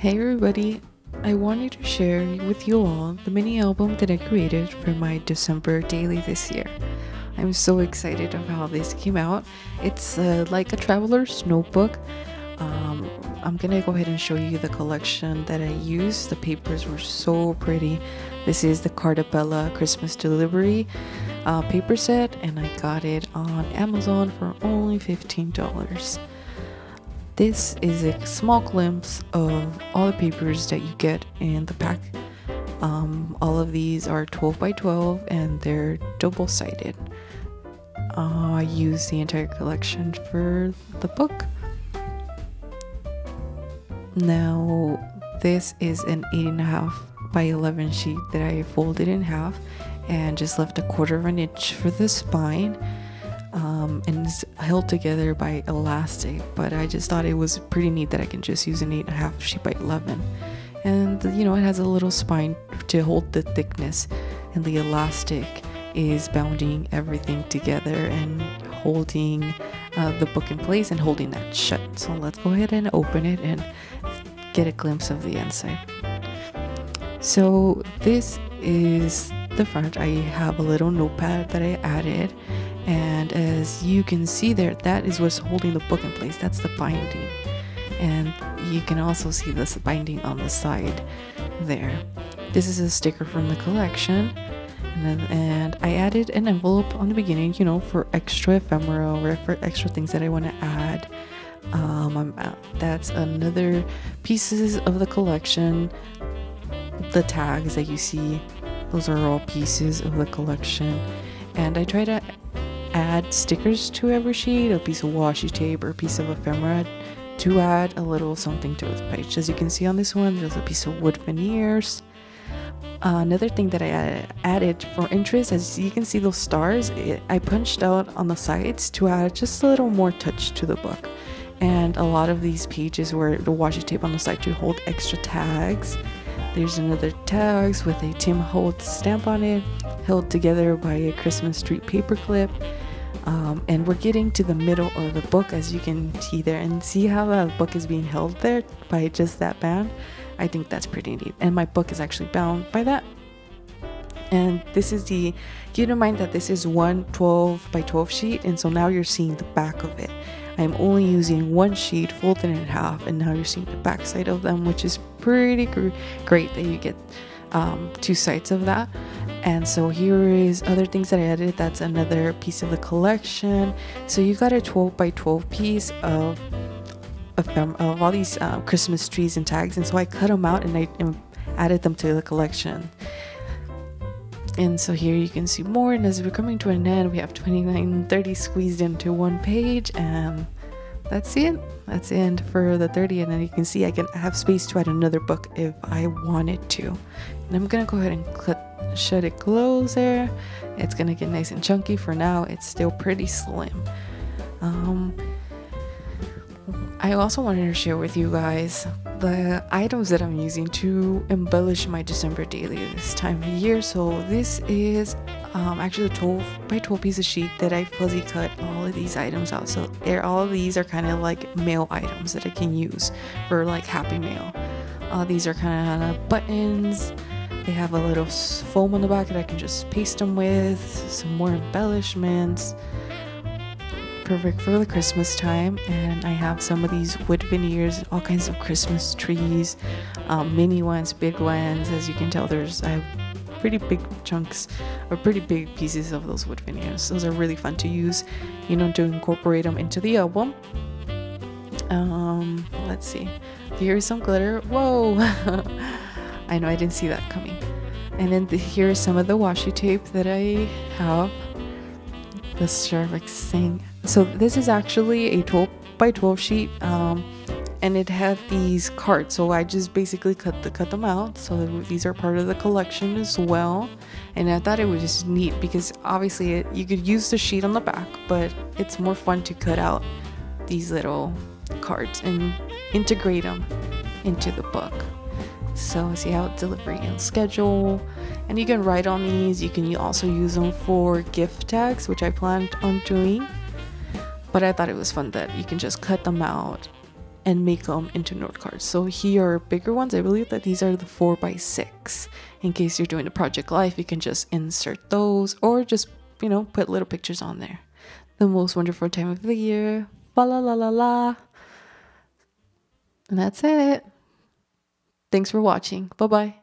Hey everybody, I wanted to share with you all the mini album that I created for my December daily this year. I'm so excited of how this came out. It's uh, like a traveler's notebook. Um, I'm gonna go ahead and show you the collection that I used. The papers were so pretty. This is the Carta Bella Christmas Delivery uh, paper set, and I got it on Amazon for only $15. This is a small glimpse of all the papers that you get in the pack. Um, all of these are 12 by 12 and they're double sided. Uh, I use the entire collection for the book. Now, this is an 8.5 by 11 sheet that I folded in half and just left a quarter of an inch for the spine. Um, and it's held together by elastic, but I just thought it was pretty neat that I can just use an 8.5 sheet by 11. And you know, it has a little spine to hold the thickness, and the elastic is bounding everything together and holding uh, the book in place and holding that shut. So let's go ahead and open it and get a glimpse of the inside. So this is the front. I have a little notepad that I added and as you can see there that is what's holding the book in place. That's the binding. And you can also see this binding on the side there. This is a sticker from the collection. And, and I added an envelope on the beginning you know for extra ephemera or for extra things that I want to add. Um, uh, that's another pieces of the collection. The tags that you see those are all pieces of the collection. And I try to add stickers to every sheet, a piece of washi tape or a piece of ephemera to add a little something to the page. As you can see on this one, there's a piece of wood veneers. Uh, another thing that I added for interest, as you can see those stars, it, I punched out on the sides to add just a little more touch to the book. And a lot of these pages were the washi tape on the side to hold extra tags. There's another tags with a Tim Holtz stamp on it, held together by a Christmas tree paperclip. Um, and we're getting to the middle of the book as you can see there and see how the book is being held there by just that band? I think that's pretty neat. And my book is actually bound by that and this is the keep in mind that this is one 12 by 12 sheet and so now you're seeing the back of it. I'm only using one sheet folded in half and now you're seeing the back side of them which is pretty gr- great that you get um, two sides of that. And so here is other things that I added. That's another piece of the collection. So you got a 12 by 12 piece of of, of all these uh, Christmas trees and tags and so I cut them out and I added them to the collection and so here you can see more and as we're coming to an end we have 29 30 squeezed into one page and that's it. That's the end for the 30 and then you can see I can have space to add another book if I wanted to. And I'm gonna go ahead and click shut it close there. It's gonna get nice and chunky. For now it's still pretty slim. Um, I also wanted to share with you guys the items that I'm using to embellish my December daily this time of year. So this is um, actually a 12 by 12 piece of sheet that I fuzzy cut all of these items out. So all of these are kind of like mail items that I can use for like happy mail. Uh, these are kind of buttons. They have a little foam on the back that I can just paste them with. Some more embellishments perfect for the Christmas time. And I have some of these wood veneers, all kinds of Christmas trees, um, mini ones, big ones. As you can tell, there's I have pretty big chunks or pretty big pieces of those wood veneers. Those are really fun to use, you know, to incorporate them into the album. Um, let's see. Here's some glitter. Whoa! I know I didn't see that coming. And then the, here's some of the washi tape that I have. The Starbucks thing so this is actually a 12 by 12 sheet um, and it had these cards. So I just basically cut the cut them out. So these are part of the collection as well. And I thought it was just neat because obviously it, you could use the sheet on the back but it's more fun to cut out these little cards and integrate them into the book. So see how delivery and schedule. And you can write on these. You can also use them for gift tags which I planned on doing but I thought it was fun that you can just cut them out and make them into note cards. So here are bigger ones. I believe that these are the 4 by 6 In case you're doing a project life, you can just insert those or just, you know, put little pictures on there. The most wonderful time of the year. Fa la la la la. And that's it. Thanks for watching. Bye bye.